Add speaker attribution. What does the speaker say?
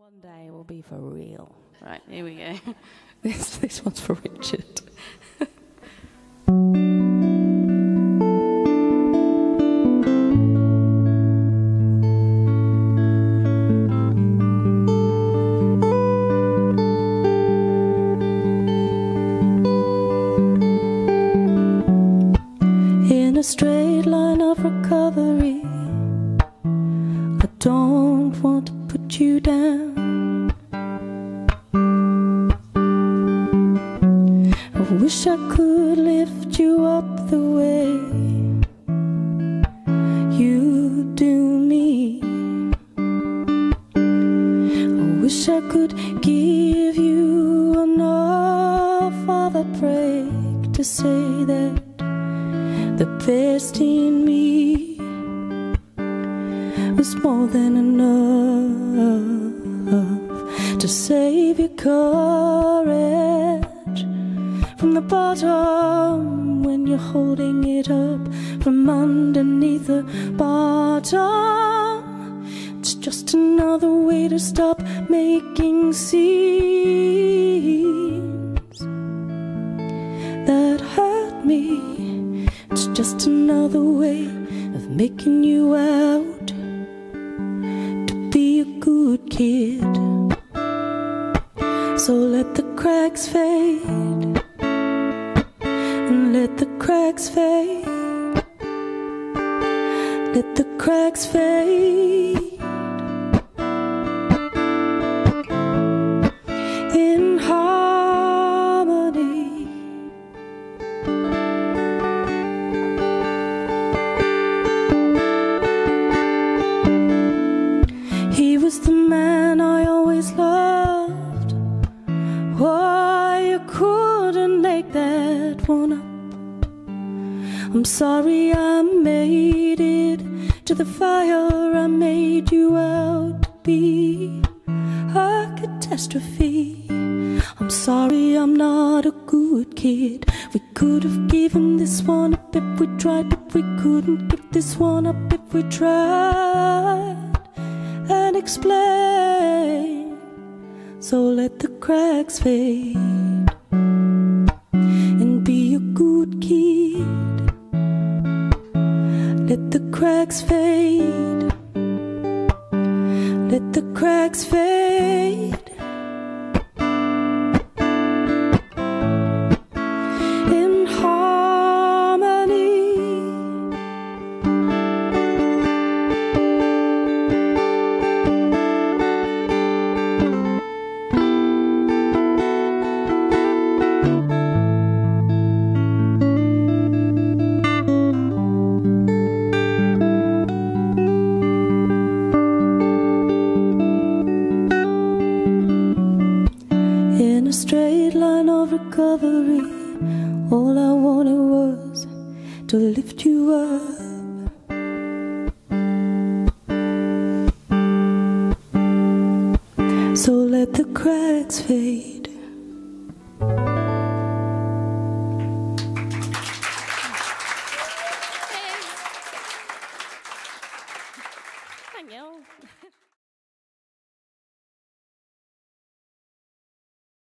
Speaker 1: One day will be for real. Right, here we go. This, this one's for Richard. In a straight line of recovery, I don't want to put you down. Wish I could lift you up the way you do me. I wish I could give you enough of a break to say that the best in me was more than enough to save your courage from the bottom when you're holding it up from underneath the bottom. It's just another way to stop making scenes that hurt me. It's just another way of making you out to be a good kid. So let the cracks fade Let the cracks fade. In harmony. He was the man I'm sorry I made it to the fire. I made you out to be a catastrophe. I'm sorry I'm not a good kid. We could have given this one up if we tried, but we couldn't give this one up if we tried and explain. So let the cracks fade cracks fade. Let the cracks fade. sign of recovery. All I wanted was to lift you up. So let the cracks fade.